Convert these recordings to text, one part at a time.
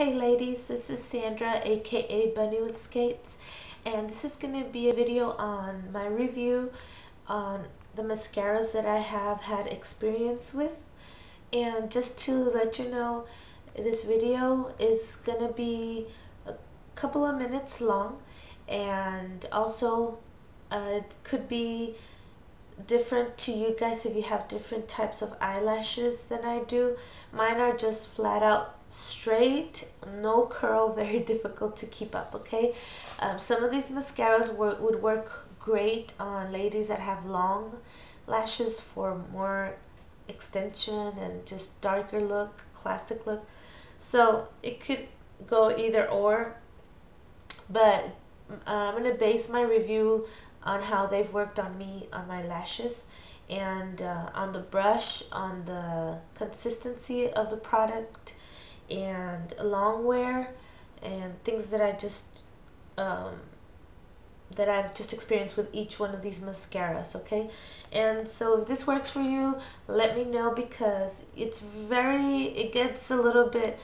Hey ladies, this is Sandra aka Bunny with Skates and this is going to be a video on my review on the mascaras that I have had experience with and just to let you know this video is going to be a couple of minutes long and also uh, it could be different to you guys if you have different types of eyelashes than I do. Mine are just flat out straight, no curl, very difficult to keep up, okay? Um, some of these mascaras would work great on ladies that have long lashes for more extension and just darker look, classic look. So it could go either or, but uh, I'm going to base my review on how they've worked on me on my lashes and uh, on the brush, on the consistency of the product and long wear and things that I just um, that I've just experienced with each one of these mascaras okay? And so if this works for you let me know because it's very it gets a little bit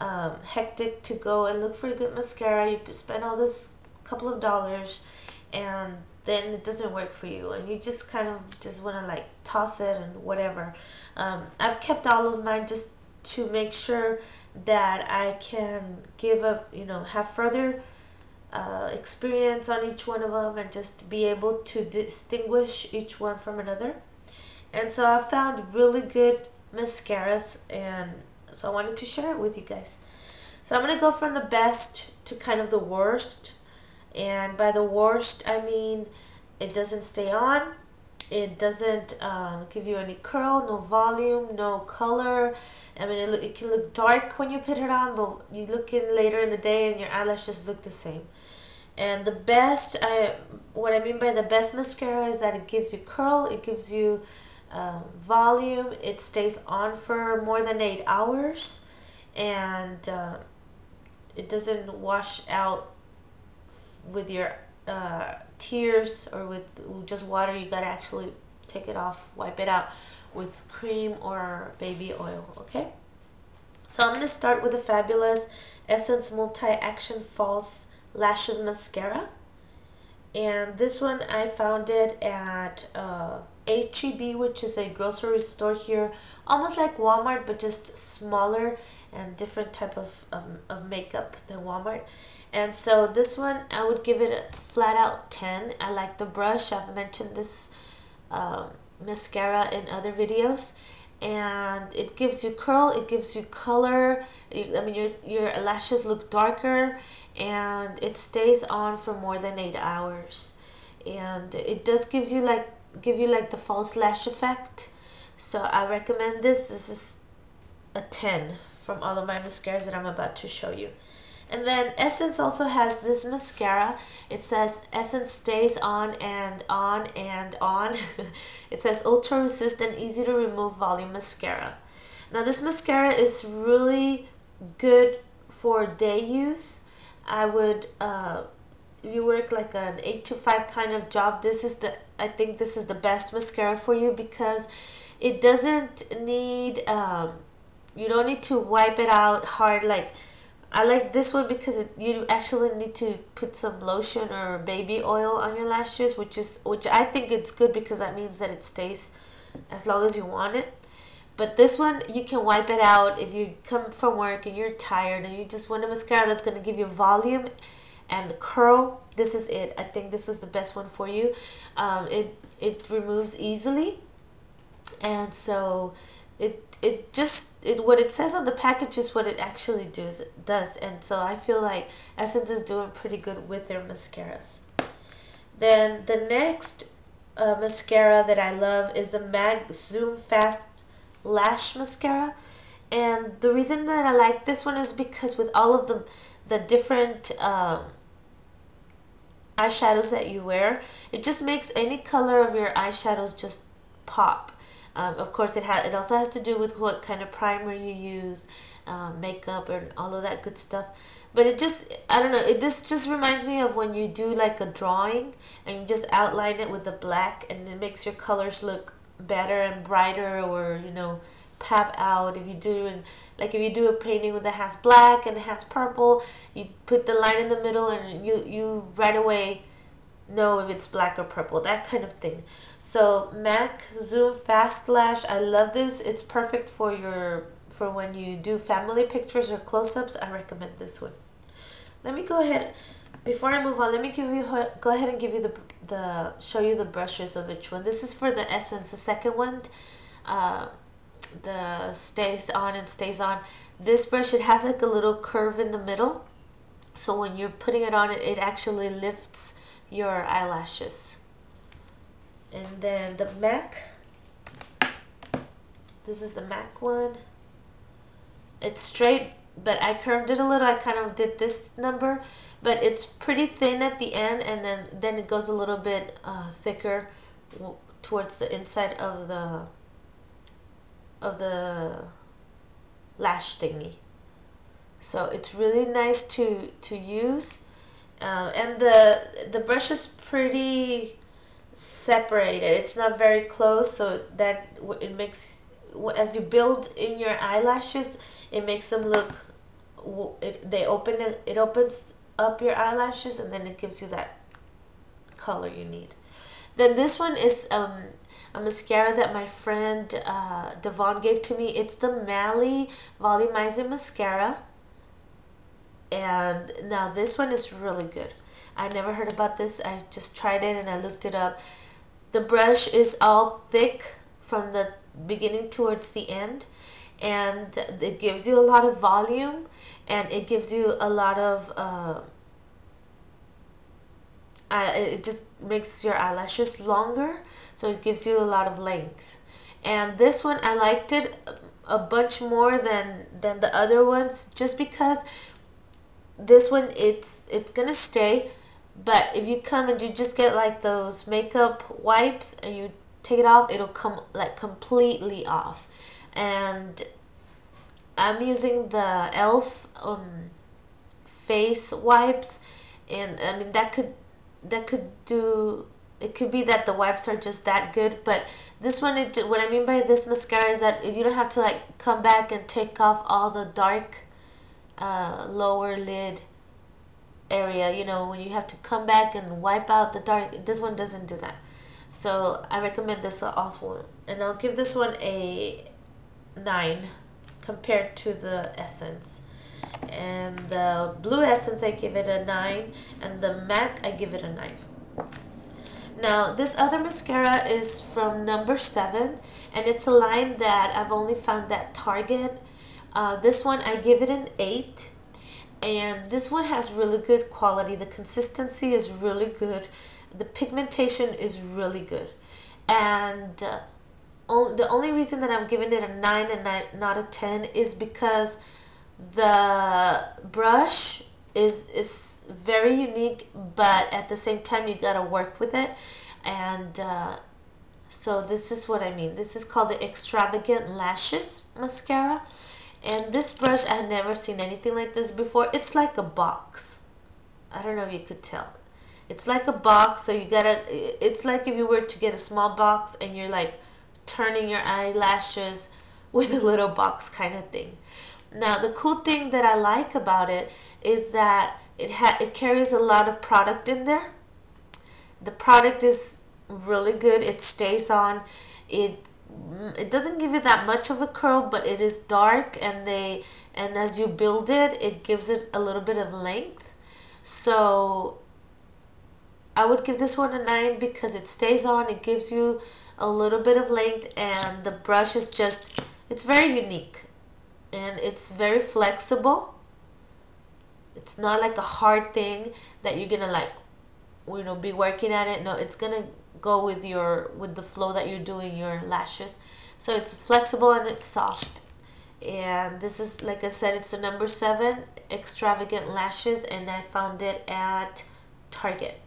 um, hectic to go and look for a good mascara. You spend all this couple of dollars and then it doesn't work for you and you just kind of just want to like toss it and whatever. Um, I've kept all of mine just to make sure that I can give a you know have further uh, experience on each one of them and just be able to distinguish each one from another. And so I found really good mascaras and so I wanted to share it with you guys. So I'm gonna go from the best to kind of the worst. And by the worst I mean it doesn't stay on it doesn't um, give you any curl no volume no color. I mean it, it, can look dark when you put it on but you look in later in the day and your eyelashes just look the same. And the best I what I mean by the best mascara is that it gives you curl it gives you um, volume it stays on for more than eight hours and uh, it doesn't wash out with your uh, tears or with just water, you gotta actually take it off, wipe it out with cream or baby oil, okay? So I'm gonna start with the Fabulous Essence Multi-Action False Lashes Mascara. And this one I found it at uh, HEB, which is a grocery store here, almost like Walmart, but just smaller and different type of, of, of makeup than Walmart. And so this one, I would give it a flat out 10. I like the brush. I've mentioned this um, mascara in other videos. And it gives you curl, it gives you color. I mean, your, your lashes look darker and it stays on for more than eight hours. And it does gives you like, give you like the false lash effect. So I recommend this. This is a 10 from all of my mascaras that I'm about to show you. And then Essence also has this mascara. It says Essence stays on and on and on. it says ultra resistant, easy to remove volume mascara. Now this mascara is really good for day use. I would, uh, you work like an 8 to 5 kind of job, this is the, I think this is the best mascara for you because it doesn't need, um, you don't need to wipe it out hard like I like this one because it, you actually need to put some lotion or baby oil on your lashes, which is which I think it's good because that means that it stays as long as you want it. But this one, you can wipe it out if you come from work and you're tired and you just want a mascara that's going to give you volume and curl. This is it. I think this was the best one for you. Um, it, it removes easily. And so it it just it what it says on the package is what it actually does does and so I feel like Essence is doing pretty good with their mascaras. Then the next uh, mascara that I love is the MAC Zoom Fast Lash Mascara. And the reason that I like this one is because with all of the the different um, eyeshadows that you wear, it just makes any color of your eyeshadows just pop. Um, of course, it has. It also has to do with what kind of primer you use, um, makeup, and all of that good stuff. But it just, I don't know. It this just reminds me of when you do like a drawing and you just outline it with the black, and it makes your colors look better and brighter, or you know, pop out. If you do like if you do a painting with that has black and it has purple you put the line in the middle and you you right away know if it's black or purple that kind of thing. So mac zoom fast lash i love this. It's perfect for your for when you do family pictures or close-ups. I recommend this one. Let me go ahead before I move on, let me give you go ahead and give you the the show you the brushes of each one. This is for the essence. The second one, uh, the stays on and stays on. This brush it has like a little curve in the middle, so when you're putting it on, it it actually lifts your eyelashes. And then the MAC. This is the MAC one. It's straight, but I curved it a little. I kind of did this number but it's pretty thin at the end and then then it goes a little bit uh, thicker towards the inside of the of the lash thingy so it's really nice to to use uh, and the the brush is pretty separated it's not very close so that it makes as you build in your eyelashes it makes them look it, they open it, it opens up your eyelashes and then it gives you that color you need. Then this one is um, a mascara that my friend uh, Devon gave to me. It's the Mally Volumizing Mascara. And now this one is really good. I never heard about this. I just tried it and I looked it up. The brush is all thick from the beginning towards the end and it gives you a lot of volume and it gives you a lot of uh, uh, it just makes your eyelashes longer so it gives you a lot of length. And this one I liked it a bunch more than than the other ones just because this one it's it's gonna stay but if you come and you just get like those makeup wipes and you take it off it'll come like completely off. And I'm using the elf um, face wipes and I mean that could that could do it could be that the wipes are just that good but this one it what I mean by this mascara is that you don't have to like come back and take off all the dark uh, lower lid area you know when you have to come back and wipe out the dark this one doesn't do that. So I recommend this also and I'll give this one a 9 compared to the essence and the blue essence I give it a 9 and the MAC I give it a 9 now this other mascara is from number 7 and it's a line that I've only found at Target. Uh, this one I give it an 8 and this one has really good quality. The consistency is really good. The pigmentation is really good. And uh, the only reason that I'm giving it a 9 and not a 10 is because the brush is is very unique but at the same time you gotta work with it. And uh, so this is what I mean. This is called the extravagant lashes mascara. And this brush I have never seen anything like this before. It's like a box. I don't know if you could tell. It's like a box so you gotta it's like if you were to get a small box and you're like turning your eyelashes with a little box kind of thing now, the cool thing that I like about it is that it ha it carries a lot of product in there. The product is really good. It stays on. It it doesn't give you that much of a curl, but it is dark and they and as you build it, it gives it a little bit of length. So I would give this one a 9 because it stays on, it gives you a little bit of length and the brush is just, it's very unique and it's very flexible. It's not like a hard thing that you're gonna like you know be working at it. No it's gonna go with your with the flow that you're doing your lashes. So it's flexible and it's soft. And this is like I said it's a number seven extravagant lashes and I found it at Target.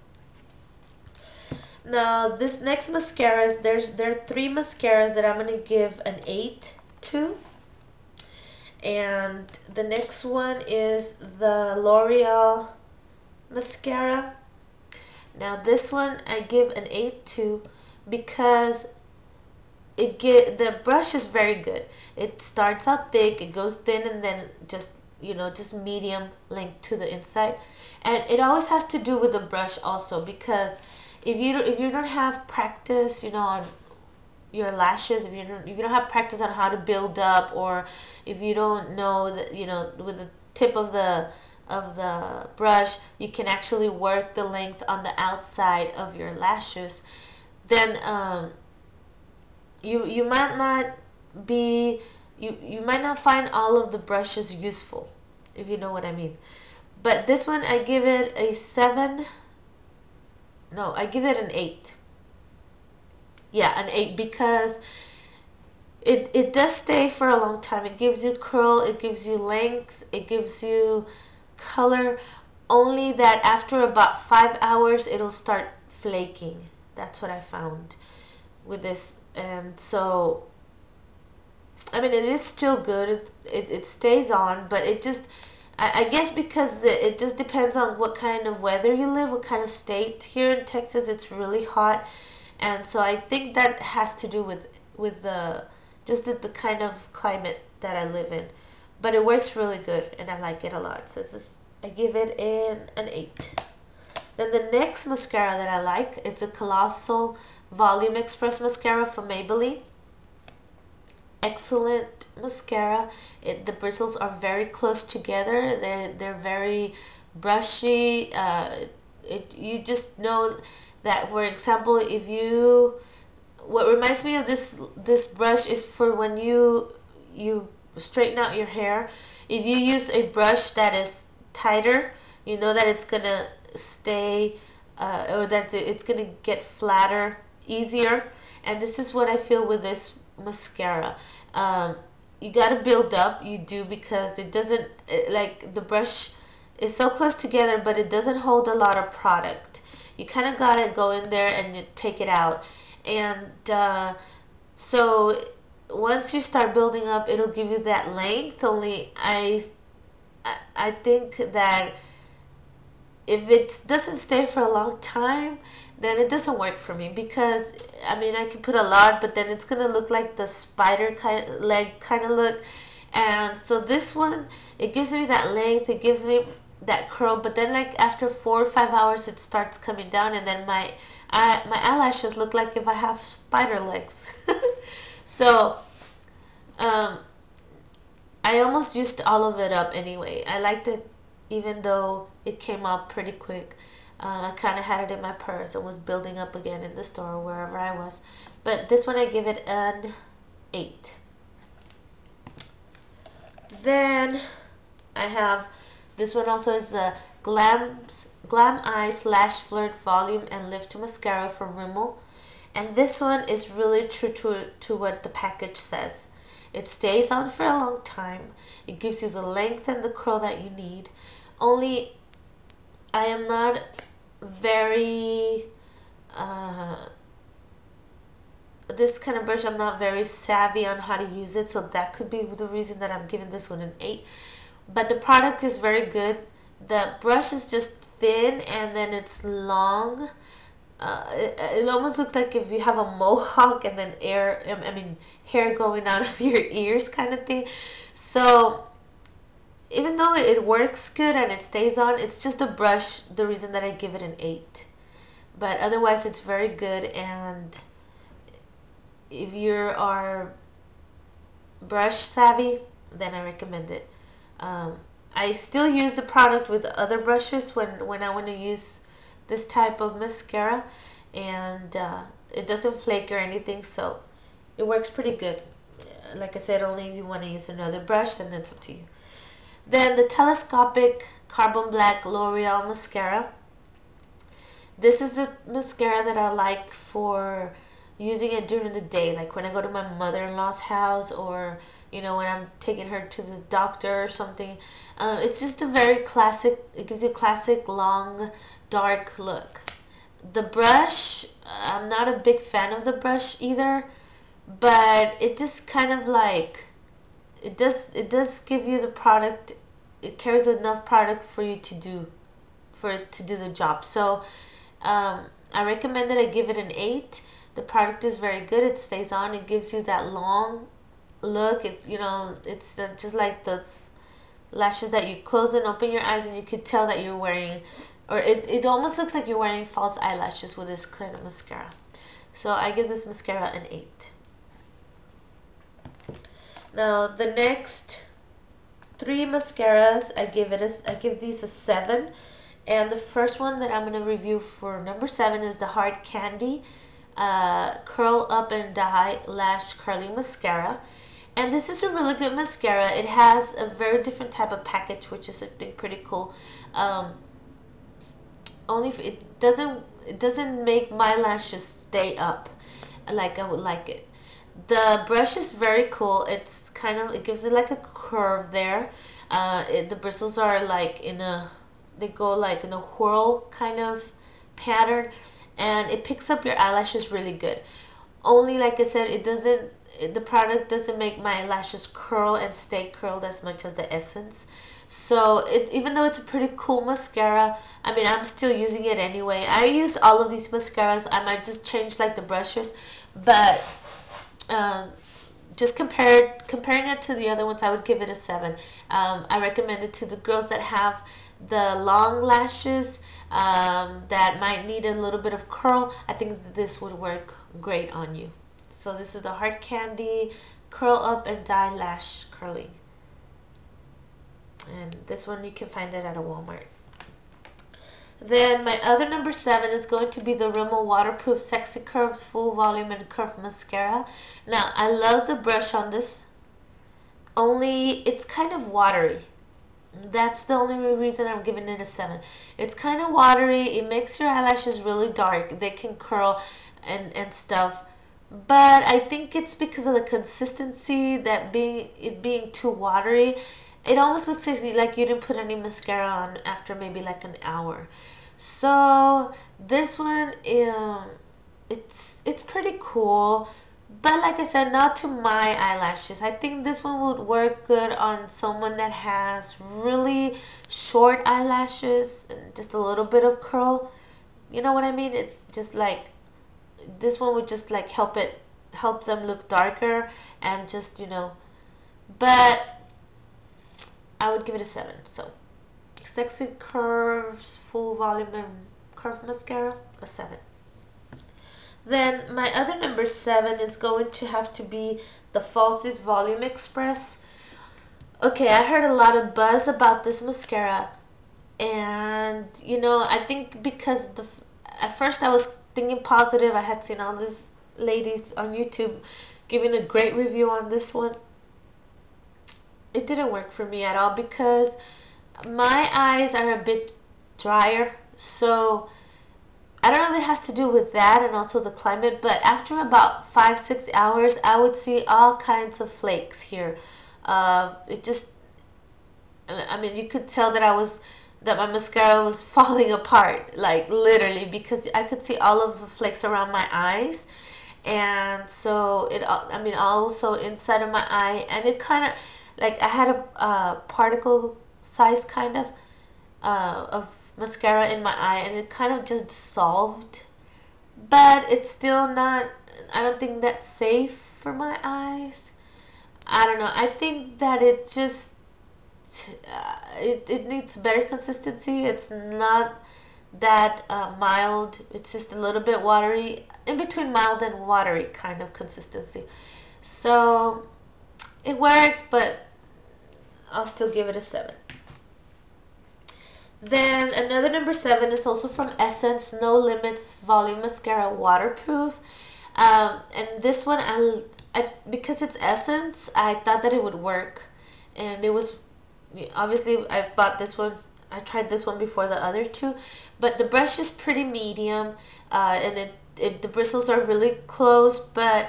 Now this next mascaras there's there are three mascaras that I'm gonna give an eight to and the next one is the L'Oreal mascara now this one I give an 8 to because it get the brush is very good. It starts out thick, it goes thin, and then just you know just medium length to the inside. And it always has to do with the brush also because if you if you don't have practice, you know on your lashes if you don't if you don't have practice on how to build up or if you don't know that you know with the tip of the of the brush you can actually work the length on the outside of your lashes. Then um, you you might not be you you might not find all of the brushes useful if you know what I mean. But this one I give it a 7 no I give it an 8 yeah an 8 because it, it does stay for a long time. It gives you curl it gives you length it gives you color. Only that after about five hours it'll start flaking. That's what I found with this. And so I mean it is still good. It, it, it stays on but it just I, guess because it just depends on what kind of weather you live what kind of state. Here in Texas it's really hot and so I think that has to do with with the just the, the kind of climate that I live in. But it works really good and I like it a lot. So this is I give it an, an 8 then the next mascara that I like it's a Colossal Volume Express Mascara from Maybelline. Excellent mascara. It, the bristles are very close together. They're they're very brushy. Uh, it, you just know that for example if you what reminds me of this this brush is for when you you straighten out your hair. If you use a brush that is tighter you know that it's gonna stay uh, or that it's gonna get flatter easier. And this is what I feel with this mascara. Um, you gotta build up you do because it doesn't like the brush is so close together but it doesn't hold a lot of product you kind of got to go in there and take it out. And uh, so once you start building up it'll give you that length only I I think that if it doesn't stay for a long time then it doesn't work for me because I mean I can put a lot but then it's gonna look like the spider kind of leg kind of look. And so this one it gives me that length it gives me that curl but then like after four or five hours it starts coming down and then my I, my eyelashes look like if I have spider legs. So um, I almost used all of it up anyway. I liked it even though it came out pretty quick. Um, I kind of had it in my purse. And was building up again in the store wherever I was. But this one I give it an 8 then I have this one also is the Glam's, Glam Eyes Lash Flirt Volume and Lift to Mascara from Rimmel. And this one is really true to, to what the package says. It stays on for a long time. It gives you the length and the curl that you need. Only I am not very uh, this kind of brush I'm not very savvy on how to use it so that could be the reason that I'm giving this one an 8 but the product is very good. The brush is just thin and then it's long. Uh, it, it, almost looks like if you have a mohawk and then air I mean hair going out of your ears kind of thing. So even though it works good and it stays on it's just a brush the reason that I give it an 8 but otherwise it's very good and if you are brush savvy then I recommend it um, I still use the product with other brushes when, when I want to use this type of mascara and uh, it doesn't flake or anything so it works pretty good. Like I said only if you want to use another brush then it's up to you. Then the telescopic carbon black L'Oreal mascara. This is the mascara that I like for using it during the day like when I go to my mother-in-law's house or you know when I'm taking her to the doctor or something uh, it's just a very classic it gives you a classic long dark look. The brush I'm not a big fan of the brush either but it just kind of like it does it does give you the product it carries enough product for you to do for it to do the job. So um, I recommend that I give it an 8 the product is very good it stays on it gives you that long look it you know it's just like the lashes that you close and open your eyes and you could tell that you're wearing or it, it almost looks like you're wearing false eyelashes with this of mascara. So I give this mascara an 8 now the next three mascaras I give it a, I give these a 7 and the first one that I'm going to review for number 7 is the Hard Candy uh, Curl Up and Dye Lash Curling Mascara and this is a really good mascara. It has a very different type of package, which is I think pretty cool. Um, only if it doesn't it doesn't make my lashes stay up like I would like it. The brush is very cool. It's kind of it gives it like a curve there. Uh, it, the bristles are like in a they go like in a whirl kind of pattern, and it picks up your eyelashes really good. Only like I said, it doesn't the product doesn't make my lashes curl and stay curled as much as the essence. So it, even though it's a pretty cool mascara, I mean, I'm still using it anyway. I use all of these mascaras. I might just change like the brushes, but um, just compared comparing it to the other ones, I would give it a seven. Um, I recommend it to the girls that have the long lashes um, that might need a little bit of curl. I think this would work great on you. So this is the Hard Candy Curl Up and Dye Lash Curling. And this one you can find it at a Walmart. Then my other number seven is going to be the Rimmel Waterproof Sexy Curves Full Volume and Curve Mascara. Now, I love the brush on this, only it's kind of watery. That's the only reason I'm giving it a 7. It's kind of watery. It makes your eyelashes really dark. They can curl and, and stuff but I think it's because of the consistency that being it being too watery. It almost looks like you didn't put any mascara on after maybe like an hour. So this one um, it's it's pretty cool. But like I said not to my eyelashes. I think this one would work good on someone that has really short eyelashes and just a little bit of curl. You know what I mean? It's just like this one would just like help it help them look darker and just you know but I would give it a 7 so sexy curves full volume and curve mascara a 7 then my other number 7 is going to have to be the Falsies Volume Express. Okay I heard a lot of buzz about this mascara and you know I think because the at first I was thinking positive. I had seen all these ladies on YouTube giving a great review on this one. It didn't work for me at all because my eyes are a bit drier. So I don't know if it has to do with that and also the climate, but after about five, six hours, I would see all kinds of flakes here. Uh, it just, I mean, you could tell that I was that my mascara was falling apart, like literally, because I could see all of the flakes around my eyes. And so it, I mean, also inside of my eye, and it kind of, like I had a uh, particle size kind of uh, of mascara in my eye, and it kind of just dissolved. But it's still not, I don't think that's safe for my eyes. I don't know. I think that it just uh, it, it needs better consistency. It's not that uh, mild. It's just a little bit watery, in between mild and watery kind of consistency. So it works, but I'll still give it a 7. Then another number 7 is also from Essence No Limits Volume Mascara Waterproof. Um, and this one, I, I, because it's Essence, I thought that it would work. And it was obviously I bought this one I tried this one before the other two but the brush is pretty medium uh, and it, it the bristles are really close but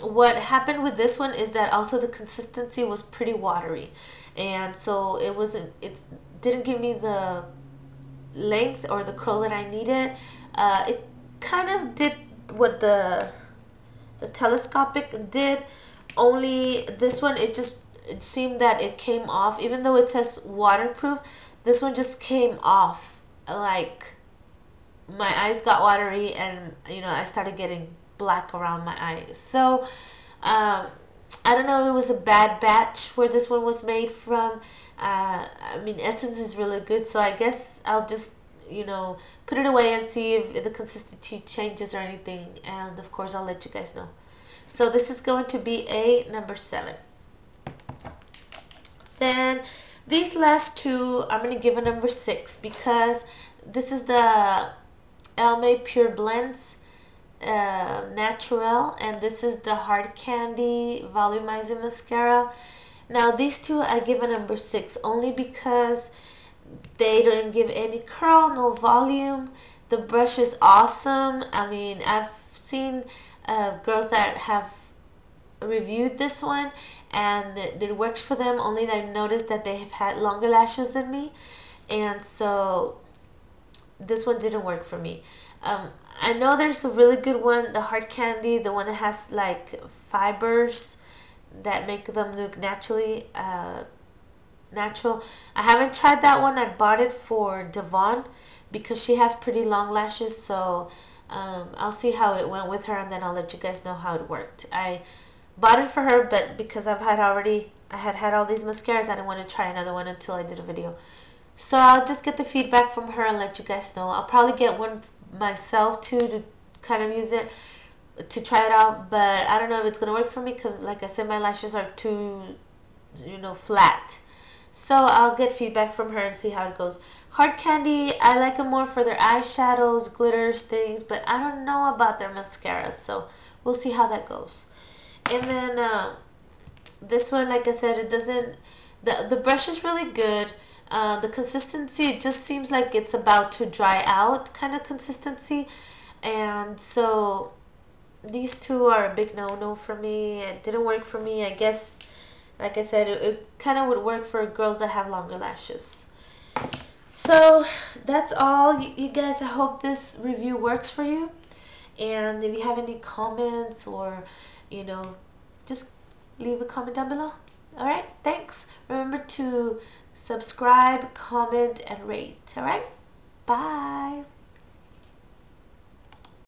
what happened with this one is that also the consistency was pretty watery and so it wasn't it didn't give me the length or the curl that I needed. Uh, it kind of did what the the telescopic did only this one it just it seemed that it came off even though it says waterproof this one just came off like my eyes got watery and you know I started getting black around my eyes. So um, I don't know it was a bad batch where this one was made from. Uh, I mean, Essence is really good, so I guess I'll just you know put it away and see if the consistency changes or anything. And of course, I'll let you guys know. So this is going to be a number seven. Then these last two, I'm going to give a number six because this is the Almay Pure Blends uh, Natural and this is the Hard Candy Volumizing Mascara. Now these two I give a number six only because they don't give any curl, no volume. The brush is awesome. I mean, I've seen uh, girls that have reviewed this one and it, it works for them only I've noticed that they have had longer lashes than me and so this one didn't work for me. Um, I know there's a really good one the hard candy the one that has like fibers that make them look naturally uh, natural. I haven't tried that one. I bought it for Devon because she has pretty long lashes so um, I'll see how it went with her and then I'll let you guys know how it worked. I bought it for her, but because I've had already, I had had all these mascaras, I didn't want to try another one until I did a video. So I'll just get the feedback from her and let you guys know. I'll probably get one myself too to kind of use it to try it out, but I don't know if it's gonna work for me because, like I said, my lashes are too, you know, flat. So I'll get feedback from her and see how it goes. Hard Candy, I like them more for their eyeshadows, glitters, things, but I don't know about their mascaras, so we'll see how that goes and then uh, this one like I said it doesn't the, the brush is really good. Uh, the consistency it just seems like it's about to dry out kind of consistency. And so these two are a big no-no for me. It didn't work for me I guess. Like I said it, it kind of would work for girls that have longer lashes. So that's all. You guys I hope this review works for you. And if you have any comments or you know, just leave a comment down below. All right, thanks. Remember to subscribe, comment, and rate. All right, bye.